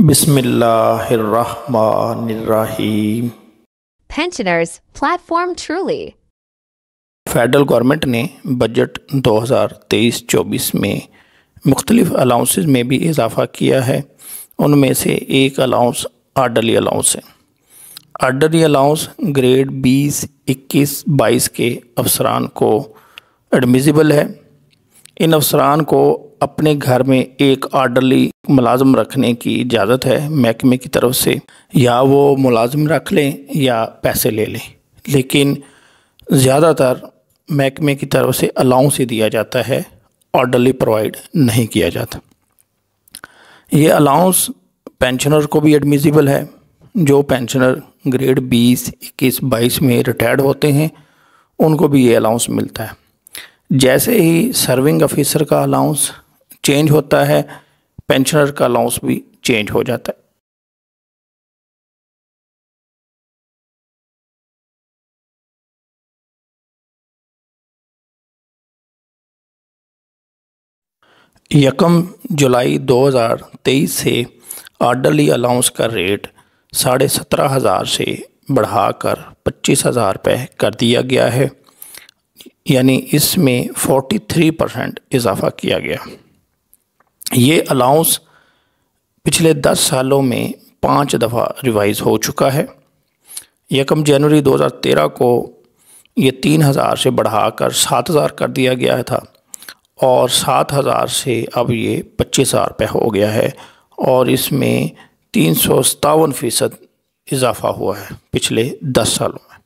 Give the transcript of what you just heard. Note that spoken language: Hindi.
बिस्मिल्लाहिर्रहमानिर्रहीम। Pensioners Platform Truly. Federal government ने बजट 2023-24 में मुख्तलिफ़ अलाउंसेस में भी इजाफ़ा किया है। उनमें से एक अलाउंस आर्डरली अलाउंस है। आर्डरली अलाउंस ग्रेड 20, 21, 22 के अफसरान को एडमिजिबल है। इन अफसरान को अपने घर में एक आर्डरली मुलाजम रखने की इजाज़त है महकमे की तरफ़ से। या वो मुलाजम रख लें या पैसे ले लें। लेकिन ज़्यादातर महकमे की तरफ़ से अलाउंस ही दिया जाता है ऑर्डरली प्रोवाइड नहीं किया जाता। ये अलाउंस पेंशनर को भी एडमिजिबल है। जो पेंशनर ग्रेड 20, 21, 22 में रिटायर्ड होते हैं उनको भी ये अलाउंस मिलता है। जैसे ही सर्विंग ऑफिसर का अलाउंस चेंज होता है पेंशनर का अलाउंस भी चेंज हो जाता है। यकम जुलाई 2023 से आर्डरली अलाउंस का रेट साढ़े सत्रह हज़ार से बढ़ाकर पच्चीस हज़ार रुपये कर दिया गया है, यानी इसमें 43 परसेंट इजाफ़ा किया गया। ये अलाउंस पिछले 10 सालों में पाँच दफ़ा रिवाइज़ हो चुका है। यकम जनवरी 2013 को ये तीन हज़ार से बढ़ाकर सात हज़ार कर दिया गया था और सात हज़ार से अब ये पच्चीस हज़ार रुपये हो गया है और इसमें तीन सौ सतावन फ़ीसद इजाफ़ा हुआ है पिछले दस सालों